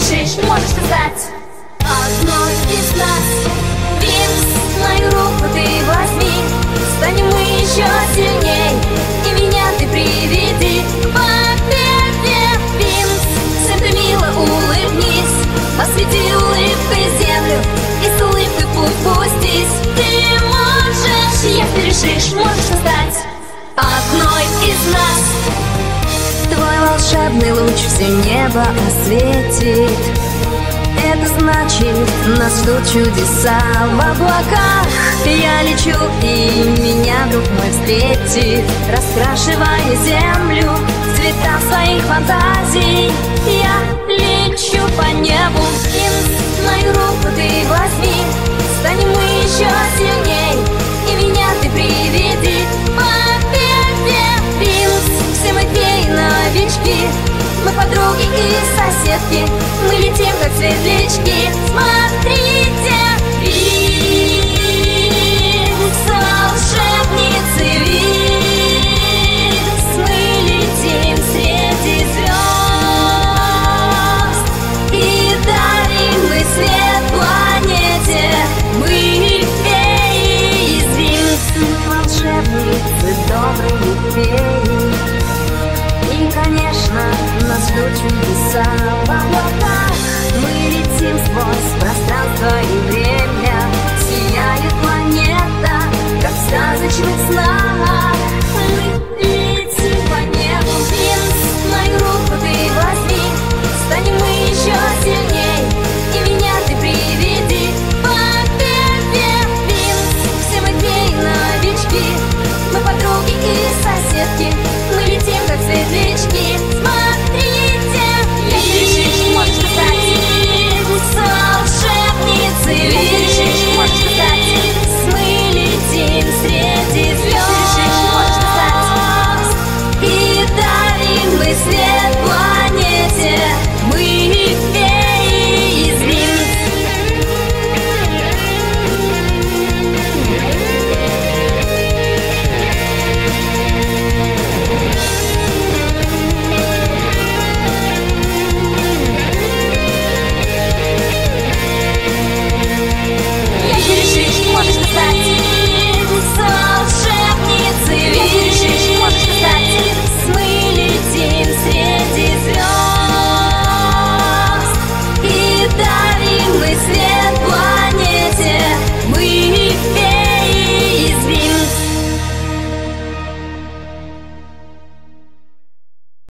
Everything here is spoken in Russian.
решишь, можешь стать Одной из нас Винс, мою руку ты возьми. Станем мы еще сильней И меня ты приведи. К победе Винс, всем ты мило улыбнись. Освети улыбкой волшебный луч все небо осветит. Это значит, нас ждут чудеса в облаках. Я лечу, и меня друг мой встретит. Раскрашивая землю цвета своих фантазий подруги и соседки. Мы летим как светлячки. Смотрите, Винкс, волшебницы Винкс Мы летим среди звезд И дарим мы свет планете. Мы феи из Винкс волшебницы, добрые феи конечно, нас ждут чудеса